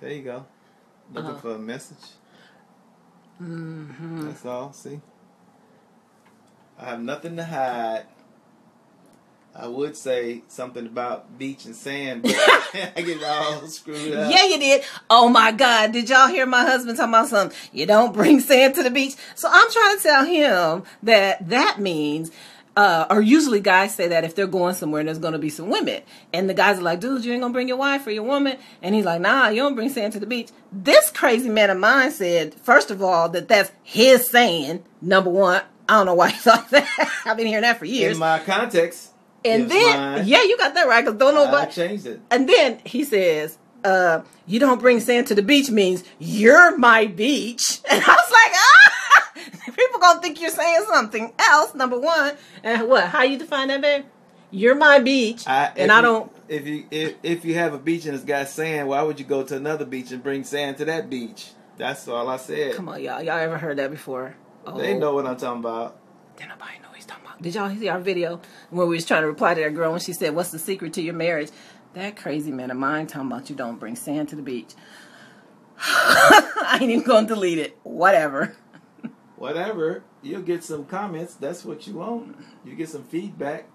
There you go. Looking Uh-huh. for a message. Mm-hmm. That's all. See, I have nothing to hide. I would say something about beach and sand, but I get all screwed up. Yeah, you did. Oh my God. Did y'all hear my husband talking about something? You don't bring sand to the beach. So I'm trying to tell him that that means, uh, or usually guys say that if they're going somewhere and there's going to be some women. And the guys are like, dude, you ain't going to bring your wife or your woman. And he's like, nah, you don't bring sand to the beach. This crazy man of mine said, first of all, that that's his saying, number one. I don't know why he thought that. I've been hearing that for years. In my context, and then, mine. yeah, you got that right. Cause don't know I changed it. And then he says, uh, you don't bring sand to the beach means you're my beach. And I was like, ah, people gonna think you're saying something else, number one. And what, how you define that, babe? You're my beach. I, and I you- don't, If you if, if you have a beach and it's got sand, why would you go to another beach and bring sand to that beach? That's all I said. come on, y'all. Y'all ever heard that before? Oh, They know what I'm talking about. Did nobody know what he's talking about? Did y'all see our video where we was trying to reply to that girl when she said, "What's the secret to your marriage?" That crazy man of mine talking about you don't bring sand to the beach. I ain't even gonna delete it. Whatever. Whatever, you'll get some comments. That's what you want. You get some feedback.